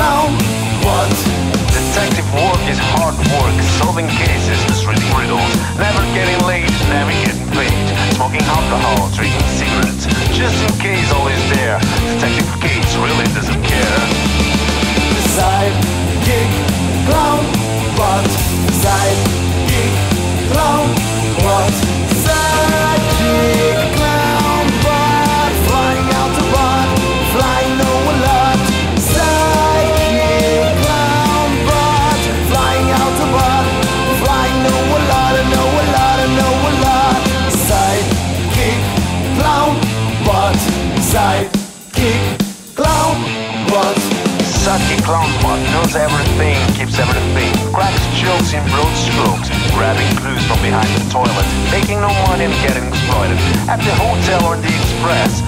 clown. What? Detective work is hard work. Solving cases is riddles. Never such a clown knows everything, keeps everything, cracks jokes in broad strokes, grabbing clues from behind the toilet, making no money and getting exploited. At the hotel or the express,